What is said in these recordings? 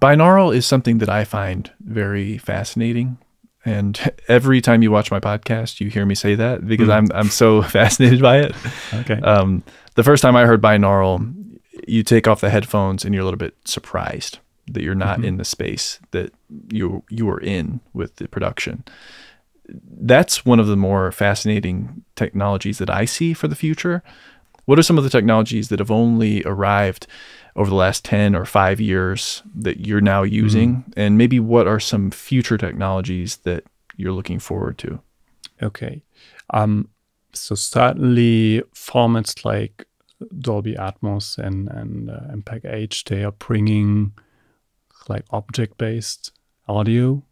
binaural is something that I find very fascinating. And every time you watch my podcast, you hear me say that because Mm. I'm I'm so fascinated by it. Okay. Um, the first time I heard binaural, you take off the headphones and you're a little bit surprised that you're not Mhm. in the space that you you were in with the production. That's one of the more fascinating technologies that I see for the future. What are some of the technologies that have only arrived over the last 10 or 5 years that you're now using and maybe what are some future technologies that you're looking forward to? Okay. Um, so certainly formats like Dolby Atmos and and uh, MPEG H they are bringing like object-based audio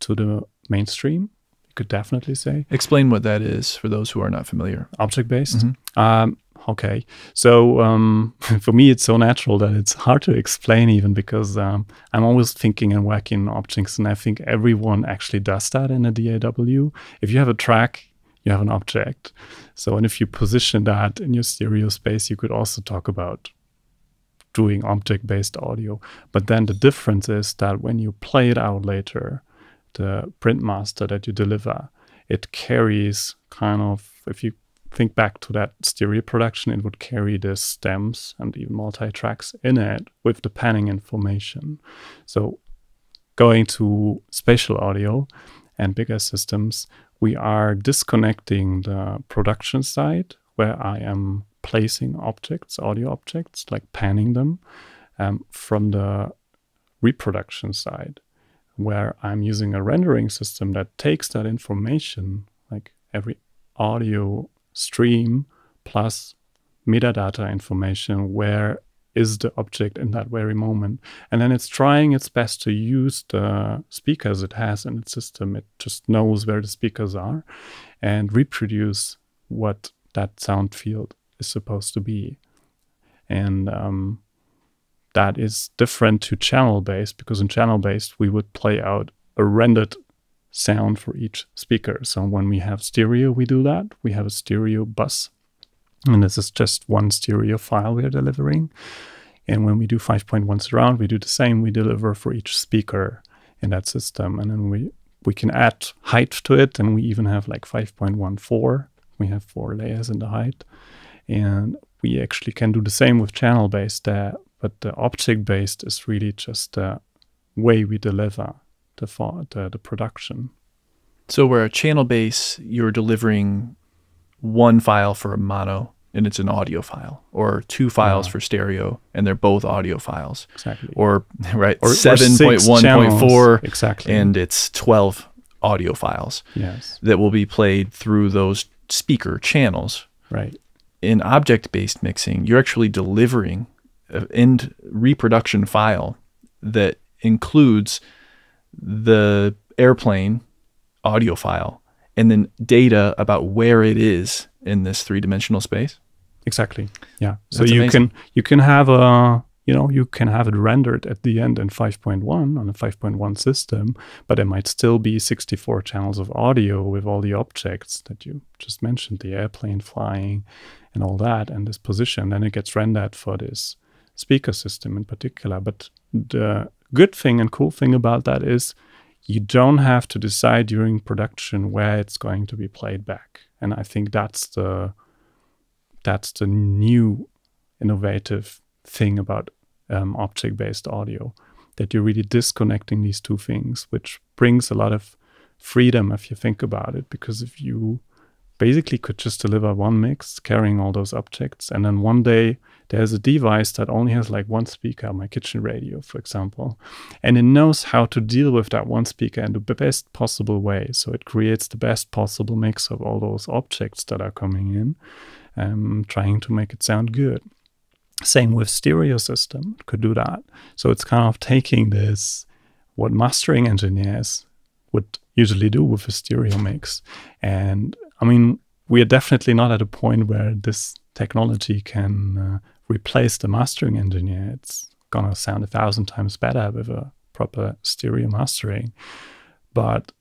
to the mainstream. You could definitely say Explain what that is for those who are not familiar. object-based. Mhm. Um, okay. So um, for me, it's so natural that it's hard to explain even because um, I'm always thinking and working on objects, and I think everyone actually does that in a DAW. If you have a track, you have an object. So, and if you position that in your stereo space, you could also talk about doing object-based audio. But then the difference is that when you play it out later, the print master that you deliver, it carries kind of if you think back to that stereo production, it would carry the stems and even multi-tracks in it with the panning information. So going to spatial audio and bigger systems, we are disconnecting the production side where I am placing objects, audio objects, like panning them, um, from the reproduction side where I'm using a rendering system that takes that information, like every audio stream plus metadata information, where is the object in that very moment. And then it's trying its best to use the speakers it has in its system. It just knows where the speakers are and reproduce what that sound field is supposed to be. And um, that is different to channel based because in channel based we would play out a rendered sound for each speaker. So when we have stereo, we do that. We have a stereo bus, and this is just one stereo file we are delivering. And when we do 5.1 surround, we do the same. We deliver for each speaker in that system, and then we we can add height to it, and we even have like 5.14. We have four layers in the height, and we actually can do the same with channel based there uh, but the object based is really just the way we deliver the the, the production. So where a channel base, you're delivering one file for a mono and it's an audio file, or two files Yeah. for stereo and they're both audio files, Exactly. or right Or- or seven point six one point four channels. Exactly. and it's twelve audio files yes, that will be played through those speaker channels. right. In object-based mixing, you're actually delivering an end reproduction file that includes the airplane audio file and then data about where it is in this three-dimensional space. Exactly. Yeah. So you amazing. can you can have a you know you can have it rendered at the end in 5.1 on a 5.1 system, but there might still be 64 channels of audio with all the objects that you just mentioned, the airplane flying and all that, and this position. Then it gets rendered for this speaker system in particular. But the good thing and cool thing about that is you don't have to decide during production where it's going to be played back. And I think that's the that's the new innovative thing about um, object-based audio that you're really disconnecting these two things which brings a lot of freedom if you think about it because if you basically could just deliver one mix carrying all those objects. And then one day there's a device that only has like one speaker my kitchen radio for example. And it knows how to deal with that one speaker in the best possible way. So it creates the best possible mix of all those objects that are coming in um, trying to make it sound good. Same with stereo system it could do that. So it's kind of taking this what mastering engineers would usually do with a stereo mix and i mean we are definitely not at a point where this technology can uh, replace the mastering engineer it's gonna sound a thousand times better with a proper stereo mastering but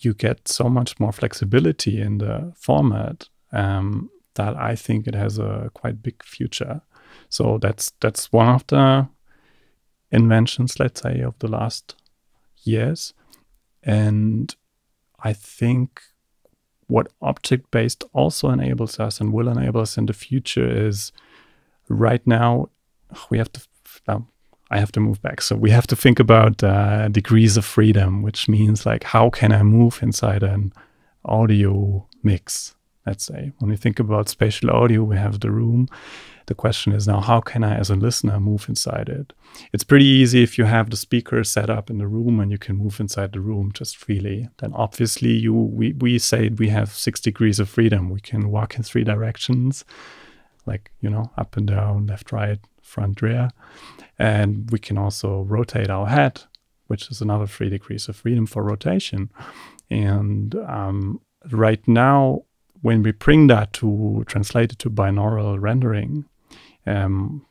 you get so much more flexibility in the format um, that I think it has a quite big future. So that's that's one of the inventions, let's say, of the last years. And I think what object based also enables us and will enable us in the future is right now we have to. I have to move back. So we have to think about uh, degrees of freedom, which means like how can I move inside an audio mix? Let's say when we think about spatial audio, we have the room. The question is now, how can I, as a listener, move inside it? It's pretty easy if you have the speaker set up in the room and you can move inside the room just freely. Then obviously, you we we say we have six degrees of freedom. We can walk in three directions, like you know, up and down, left, right, front, rear, and we can also rotate our head, which is another three degrees of freedom for rotation. And um, right now, when we bring that to translate it to binaural rendering, um,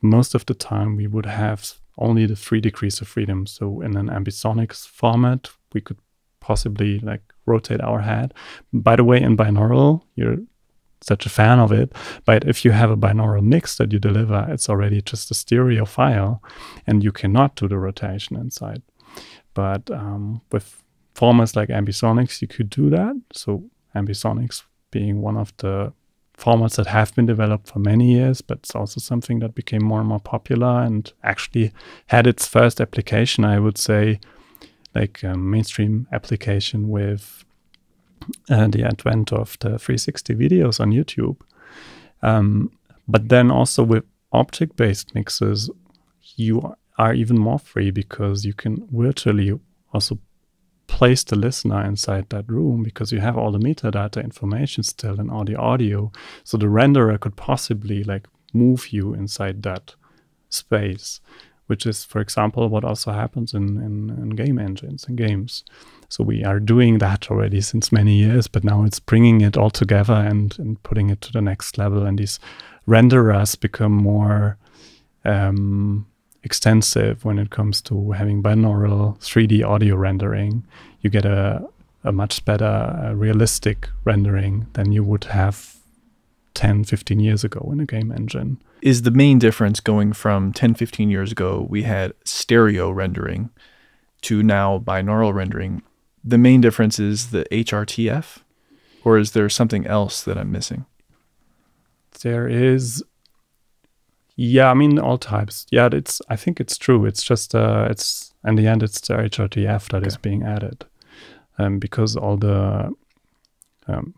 most of the time we would have only the three degrees of freedom. So in an ambisonics format, we could possibly like rotate our head. By the way, in binaural, you're such a fan of it, but if you have a binaural mix that you deliver, it's already just a stereo file, and you cannot do the rotation inside. But um, with formats like ambisonics, you could do that. So ambisonics being one of the formats that have been developed for many years, but it's also something that became more and more popular and actually had its first application, I would say, like a mainstream application with uh, the advent of the 360 videos on YouTube. Um, but then also with object based mixes, you are even more free because you can virtually also place the listener inside that room because you have all the metadata information still in all the audio. So the renderer could possibly like move you inside that space, which is, for example, what also happens in, in, in game engines and games. So we are doing that already since many years, but now it's bringing it all together and, and putting it to the next level. And these renderers become more um, extensive when it comes to having binaural 3D audio rendering. You get a, a much better uh, realistic rendering than you would have 10, 15 years ago in a game engine. Is the main difference going from 10, 15 years ago, we had stereo rendering to now binaural rendering the main difference is the HRTF, or is there something else that I'm missing? There is. Yeah, I mean all types. Yeah, it's. I think it's true. It's just. Uh, it's in the end, it's the HRTF that okay. is being added, um, because all the um,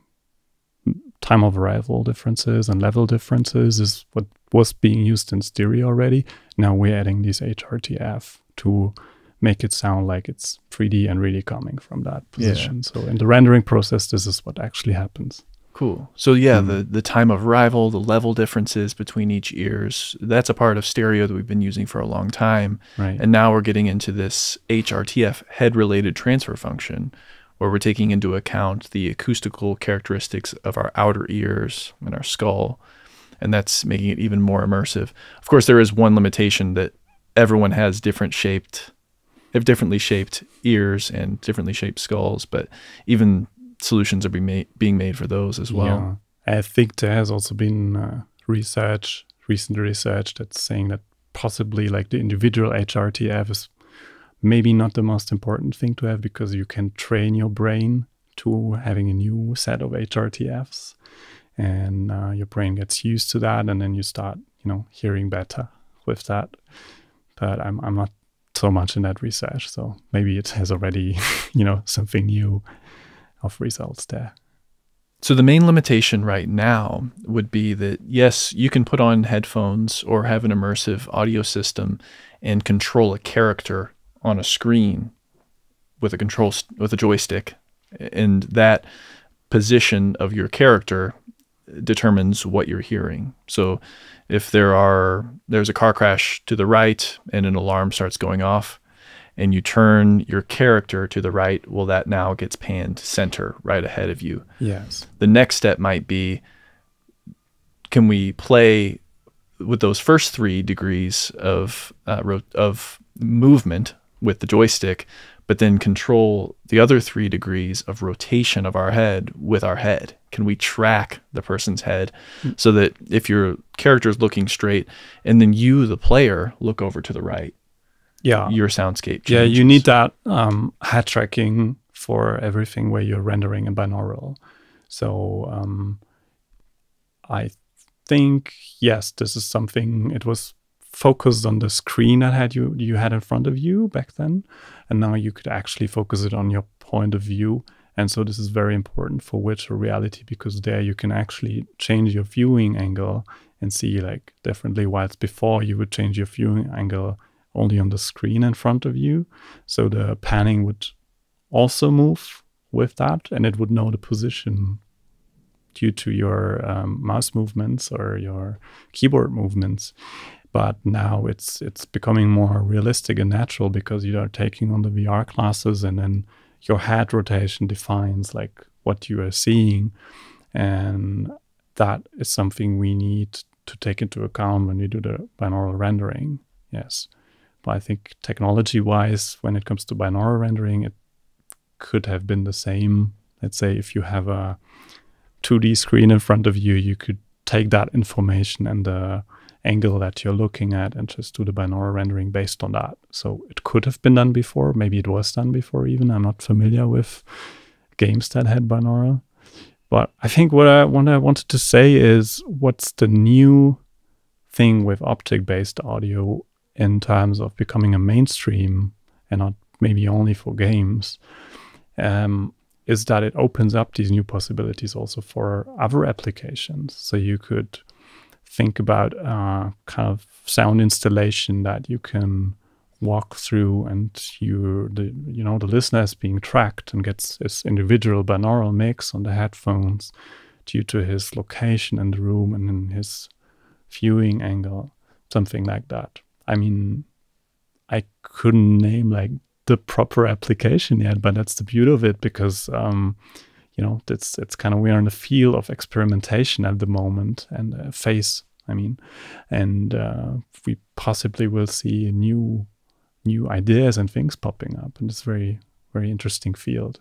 time of arrival differences and level differences is what was being used in stereo already. Now we're adding these HRTF to make it sound like it's 3D and really coming from that position. Yeah. So in the rendering process, this is what actually happens. Cool. So yeah, mm. the the time of arrival, the level differences between each ears, that's a part of stereo that we've been using for a long time. Right. And now we're getting into this HRTF head related transfer function where we're taking into account the acoustical characteristics of our outer ears and our skull. And that's making it even more immersive. Of course, there is one limitation that everyone has different shaped have differently shaped ears and differently shaped skulls, but even solutions are being made, being made for those as well. Yeah. I think there has also been uh, research, recent research that's saying that possibly like the individual HRTF is maybe not the most important thing to have because you can train your brain to having a new set of HRTFs and uh, your brain gets used to that and then you start, you know, hearing better with that. But I'm, I'm not so much in that research. So maybe it has already, you know, something new of results there. So the main limitation right now would be that yes, you can put on headphones or have an immersive audio system and control a character on a screen with a control with a joystick and that position of your character determines what you're hearing. So if there are there's a car crash to the right and an alarm starts going off and you turn your character to the right, well that now gets panned center right ahead of you. Yes. The next step might be can we play with those first 3 degrees of uh, ro- of movement with the joystick but then control the other three degrees of rotation of our head with our head? Can we track the person's head so that if your character is looking straight and then you, the player, look over to the right, yeah. your soundscape. yeah you need that um, head tracking for everything where you're rendering in binaural. So um, i think yes this is something it was focused on the screen that had you you had in front of you back then and now you could actually focus it on your point of view. And so this is very important for virtual reality because there you can actually change your viewing angle and see like differently whilst before you would change your viewing angle only on the screen in front of you. So the panning would also move with that and it would know the position due to your um, mouse movements or your keyboard movements. But now it's it's becoming more realistic and natural because you are taking on the VR glasses and then your head rotation defines like what you are seeing. And that is something we need to take into account when we do the binaural rendering yes i think technology wise when it comes to binaural rendering it could have been the same let's say if you have a 2d screen in front of you you could take that information and the angle that you're looking at and just do the binaural rendering based on that. So it could have been done before. Maybe it was done before even. I'm not familiar with games that had binaural. But I think what I, what I wanted to say is what's the new thing with object based audio in terms of becoming a mainstream and not maybe only for games um, is that it opens up these new possibilities also for other applications. So you could think about kind of sound installation that you can walk through and you the you know the listener is being tracked and gets his individual binaural mix on the headphones due to his location in the room and in his viewing angle something like that i mean i couldn't name like the proper application yet but that's the beauty of it because um you know it's it's kind of we're in the field of experimentation at the moment and uh, phase i mean and uh, we possibly will see new new ideas and things popping up and it's very very interesting field